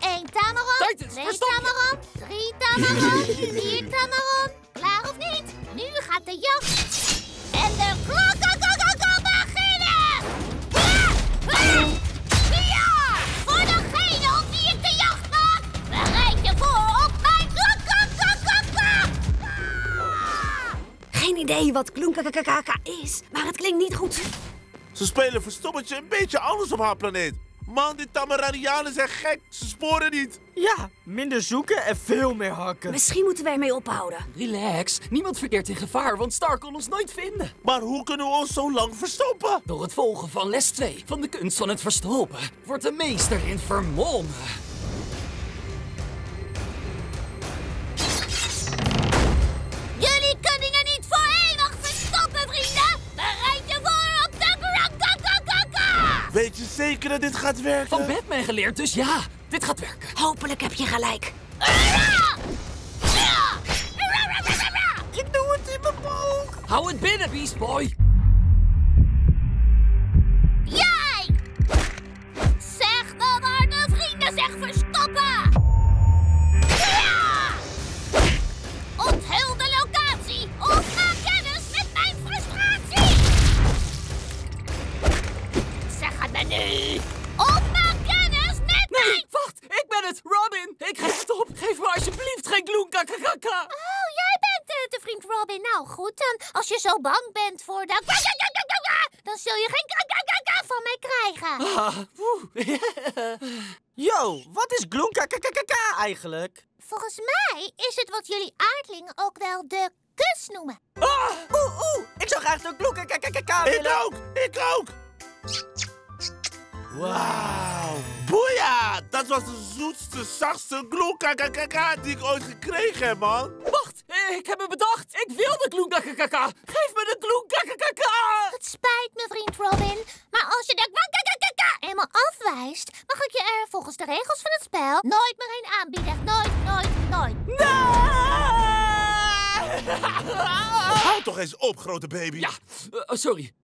Eén tamaron, twee tamaron, drie tamaron, vier tamaron. Klaar of niet? Nu gaat de jacht. En de klokken beginnen! Ja! Ja! Ja! Voor degene op wie ik de jacht maak, bereid je voor op mijn klokkakakakaka! Geen idee wat kloenkakakaka is, maar het klinkt niet goed. Ze spelen verstoppertje een beetje anders op haar planeet. Man, die Tamaranianen zijn gek. Ze sporen niet. Ja, minder zoeken en veel meer hakken. Misschien moeten we ermee ophouden. Relax, niemand verkeert in gevaar, want Star kon ons nooit vinden. Maar hoe kunnen we ons zo lang verstoppen? Door het volgen van les 2 van de kunst van het verstoppen wordt de meester in vermommen. Weet je zeker dat dit gaat werken? Van Batman geleerd, dus ja, dit gaat werken. Hopelijk heb je gelijk. Ik doe het in mijn broek. Hou het binnen, Beast Boy. Of maak kennis met Nee, mijn... wacht, ik ben het, Robin. Ik geef het op. Geef me alsjeblieft geen kloenkakakaka. Oh, jij bent de vriend Robin. Nou goed, dan als je zo bang bent voor de... Dan zul je geen van mij krijgen. Ah. Yo, wat is gloenkakakakaka eigenlijk? Volgens mij is het wat jullie aardlingen ook wel de kus noemen. Ah, oeh, oeh. Ik zou graag de gloenkakakakaka Ik willen. ook! Ik ook! Wauw! Boeia! Dat was de zoetste, zachtste gloekakakaka die ik ooit gekregen heb, man. Wacht, ik heb het bedacht. Ik wil de kloenkakakaka. Geef me de kloenkakakaka. Het spijt me, vriend Robin, maar als je de eenmaal afwijst, mag ik je er volgens de regels van het spel nooit meer een aanbieden. Nooit, nooit, nooit. Hou toch eens op, grote baby. Ja, eh, sorry.